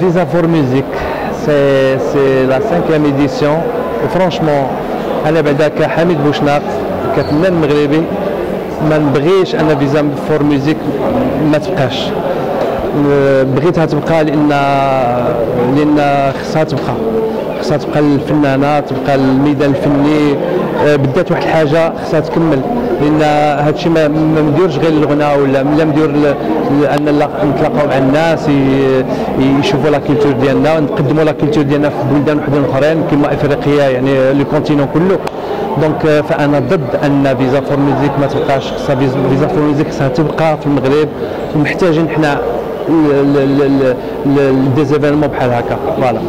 Visa For Music c'est c'est la cinquième édition و franchement أنا بعدا كحميد بوشناق كفنان مغربي ما نبغيش أنا Visa For Music ما تبقاش بغيتها تبقى لأن لأن خصها تبقى خصها تبقى الفنانه تبقى الميدان الفني بدات واحد الحاجة خصها تكمل لأن هذا الشيء ما مديرش غير الغناء ولا لا مدير أن نتلاقاو مع الناس يشوفوا la culture ديالنا ونقدموا la culture ديالنا في بلدان وحدين أخرين كما إفريقيا يعني le continent كله. donc آه، فأنا ضد أن Visa For Music ما تبقاش خصها Visa For Music خصها تبقى في المغرب. ومحتاجين حنا des événements بحال هكا. voilà